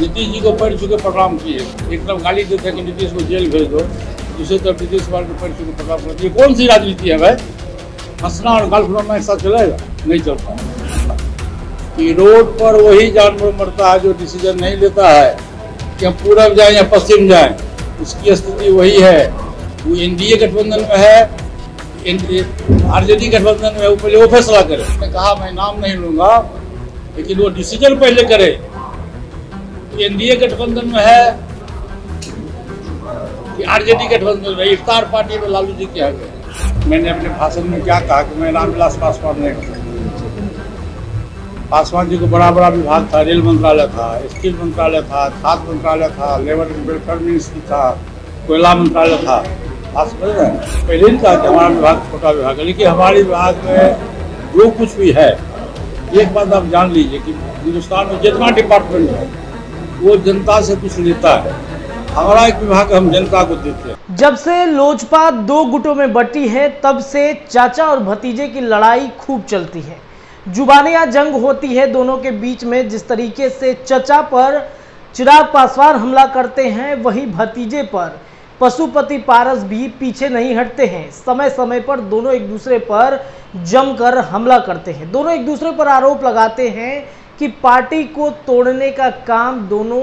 नीतीश जी को पढ़ चुके प्रणाम किए। एक तरफ़ गाली देते हैं कि नीतीश को जेल भेज दो। दूसरी तरफ़ नीतीश कुमार को पढ़ चुके प्रणाम करते ये कौन सी राजनीति है भाई? हंसना और गाल फुलाना साथ चलेगा? नहीं चलता कि रोड पर वही जानवर मरता है जो डिसीज़न नहीं लेता है कि हम पूरब जाएँ या पश्चिम जाएँ। उसकी स्थिति वही है। वो एनडीए गठबंधन में है आरजेडी गठबंधन में है। वो पहले वो फैसला करे। मैंने कहा, मैं नाम नहीं लूँगा, लेकिन वो डिसीज़न पहले करे। एनडीए गठबंधन में है, कि आरजेडी गठबंधन में, इफ्तार पार्टी में लालू जी क्या गए मैंने अपने भाषण में क्या कहा कि मैं रामविलास पासवान ने पासवान जी को बड़ा बड़ा विभाग था, रेल मंत्रालय था, स्टील मंत्रालय था खाद्य मंत्रालय था, लेबर एंड वेलफेयर मिनिस्ट्री था, कोयला मंत्रालय था। पहले ही कहा कि हमारा विभाग छोटा विभाग है लेकिन हमारे विभाग में जो कुछ भी है, एक बात आप जान लीजिए कि हिंदुस्तान में जितना डिपार्टमेंट है वो जनता से कुछ लेता है। हमारा एक विभाग हम जनता को देते हैं। जब से लोजपा दो गुटों में बटी है, तब से चाचा और भतीजे की लड़ाई खूब चलती है। जुबानिया जंग होती है दोनों के बीच में, जिस तरीके से चचा पर चिराग पासवान हमला करते हैं, वही भतीजे पर पशुपति पारस भी पीछे नहीं हटते हैं। समय समय पर दोनों एक दूसरे पर जमकर हमला करते हैं। दोनों एक दूसरे पर आरोप लगाते हैं कि पार्टी को तोड़ने का काम दोनों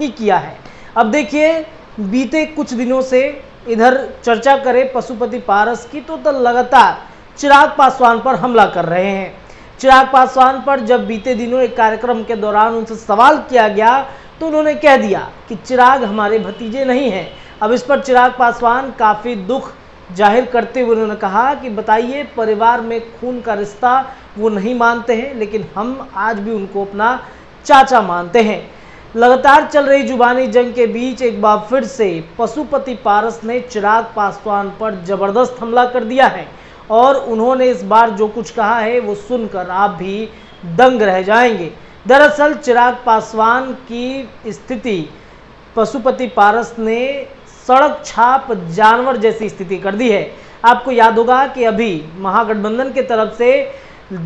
ही किया है। अब देखिए बीते कुछ दिनों से इधर चर्चा करें पशुपति पारस की तो, तो लगातार चिराग पासवान पर हमला कर रहे हैं। चिराग पासवान पर जब बीते दिनों एक कार्यक्रम के दौरान उनसे सवाल किया गया तो उन्होंने कह दिया कि चिराग हमारे भतीजे नहीं हैं। अब इस पर चिराग पासवान काफ़ी दुख ज़ाहिर करते हुए उन्होंने कहा कि बताइए, परिवार में खून का रिश्ता वो नहीं मानते हैं, लेकिन हम आज भी उनको अपना चाचा मानते हैं। लगातार चल रही जुबानी जंग के बीच एक बार फिर से पशुपति पारस ने चिराग पासवान पर ज़बरदस्त हमला कर दिया है और उन्होंने इस बार जो कुछ कहा है, वो सुनकर आप भी दंग रह जाएँगे। दरअसल चिराग पासवान की स्थिति पशुपति पारस ने सड़क छाप जानवर जैसी स्थिति कर दी है। आपको याद होगा कि अभी महागठबंधन के तरफ़ से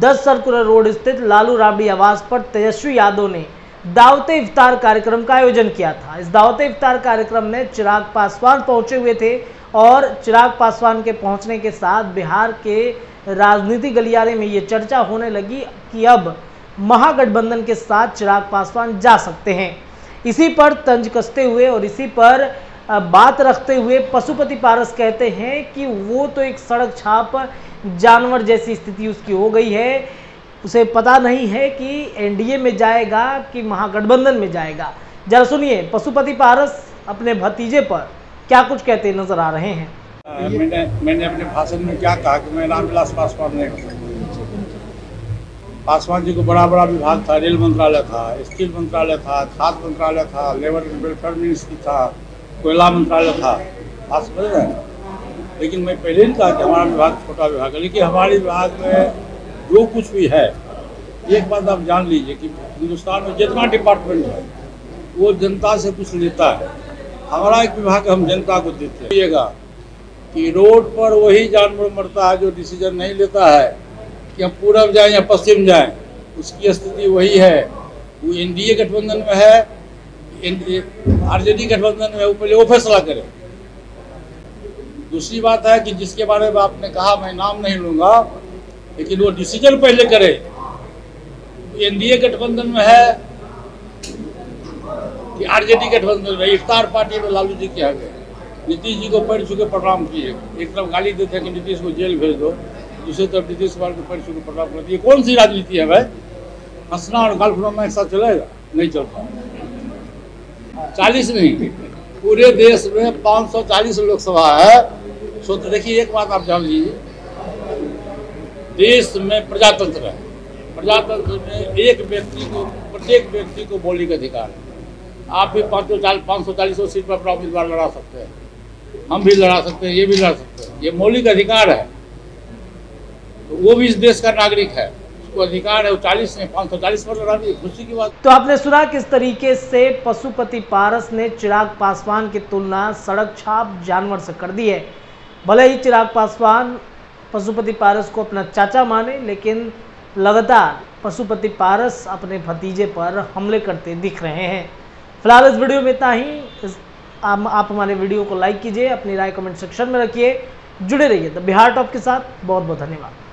10 सर्कुलर रोड स्थित लालू राबड़ी आवास पर तेजस्वी यादव ने दावते इफ्तार कार्यक्रम का आयोजन किया था। इस दावते इफ्तार कार्यक्रम में चिराग पासवान पहुँचे हुए थे और चिराग पासवान के पहुँचने के साथ बिहार के राजनीति गलियारे में ये चर्चा होने लगी कि अब महागठबंधन के साथ चिराग पासवान जा सकते हैं। इसी पर तंज कसते हुए और इसी पर बात रखते हुए पशुपति पारस कहते हैं कि वो तो एक सड़क छाप जानवर जैसी स्थिति उसकी हो गई है। उसे पता नहीं है कि एनडीए में जाएगा कि महागठबंधन में जाएगा। जरा सुनिए, पशुपति पारस अपने भतीजे पर क्या कुछ कहते नज़र आ रहे हैं? मैंने मैंने अपने भाषण में क्या कहा कि मैं रामविलास पासवान ने पासवान जी को बड़ा बड़ा विभाग था, रेल मंत्रालय था, स्टील मंत्रालय था, खाद्य मंत्रालय था, लेबर वेलफेयर मिनिस्ट्री था। कोयला मंत्रालय। था आप समझ रहे हैं। लेकिन मैं पहले ही कहा कि हमारा विभाग छोटा विभाग है। लेकिन हमारे विभाग में जो कुछ भी है, एक बात आप जान लीजिए कि हिंदुस्तान में जितना डिपार्टमेंट है, वो जनता से कुछ लेता है। हमारा एक विभाग हम जनता को देते हैं। कि रोड पर वही जानवर मरता है जो डिसीज़न नहीं लेता है कि हम पूरब जाएँ या पश्चिम जाएँ। उसकी स्थिति वही है। वो एनडीए गठबंधन में है आरजेडी गठबंधन में वो पहले वो फैसला करे। दूसरी बात है कि जिसके बारे में आपने कहा, मैं नाम नहीं लूँगा, लेकिन वो डिसीज़न पहले करे। एनडीए गठबंधन में है कि आरजेडी गठबंधन में इफ्तार पार्टी में लालू जी क्या गए नीतीश जी को पढ़ चुके, प्रणाम किए। एक तरफ़ गाली देते हैं कि नीतीश को जेल भेज दो, दूसरी तरफ़ नीतीश कुमार को पढ़ चुके, प्रणाम कर ये कौन सी राजनीति है भाई? हंसना और गाल फुलाना एक साथ चलेगा? नहीं चलता चालीस नहीं पूरे देश में 540 लोकसभा है। सो तो देखिए, एक बात आप जान लीजिए। देश में प्रजातंत्र है। प्रजातंत्र में एक व्यक्ति को, प्रत्येक व्यक्ति को बोलने का अधिकार है। आप भी पाँच सौ चालीस पाँच सौ चालीसों सीट पर अपना उम्मीदवार लड़ा सकते हैं। हम भी लड़ा सकते हैं, ये भी लड़ा सकते हैं। ये मौलिक अधिकार है। तो वो भी इस देश का नागरिक है। उसको अधिकार है चालीस ने पाँच सौ चालीस पर लड़ा दी खुशी की बात। तो आपने सुना किस तरीके से पशुपति पारस ने चिराग पासवान की तुलना सड़क छाप जानवर से कर दी है? भले ही चिराग पासवान पशुपति पारस को अपना चाचा माने लेकिन लगातार पशुपति पारस अपने भतीजे पर हमले करते दिख रहे हैं। फ़िलहाल इस वीडियो में इतना ही। आप, आप हमारे वीडियो को लाइक कीजिए अपनी राय कमेंट सेक्शन में रखिए। जुड़े रहिए द बिहार टॉप के साथ। बहुत बहुत धन्यवाद।